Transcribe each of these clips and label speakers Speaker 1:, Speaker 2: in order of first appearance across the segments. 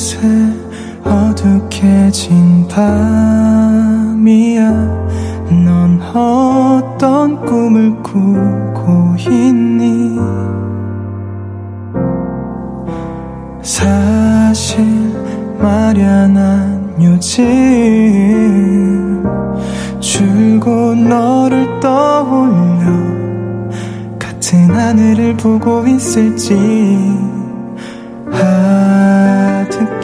Speaker 1: 어느새 어둑해진 밤이야. 넌 어떤 꿈을 꾸고 있니? 사실 말야 난 요즘 줄곧 너를 떠올려 같은 하늘을 보고 있을지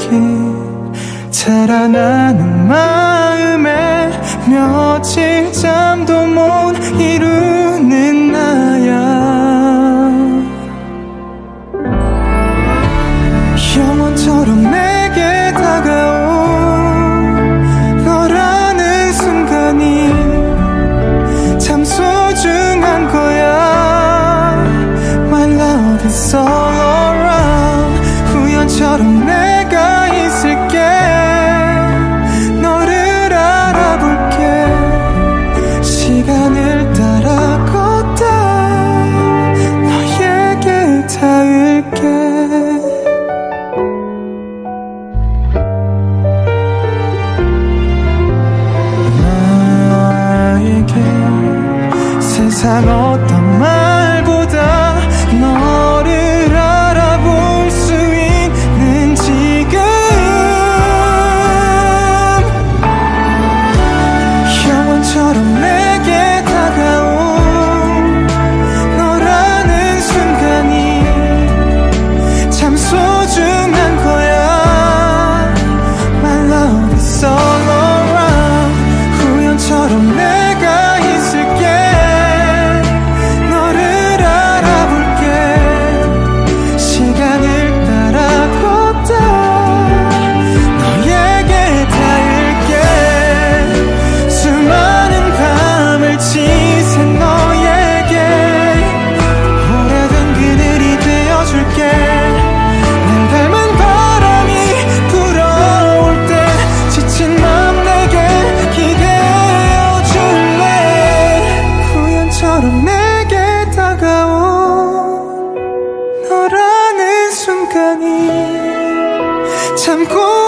Speaker 1: 하득히 자라나는 마음에 며칠 잠도 못 이루는 나야. 영원처럼 내게 다가온 너라는 순간이 참 소중한 거야. My love is all 세상 어떤 다가온 너라는 순간이 참 고.